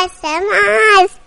Até mais!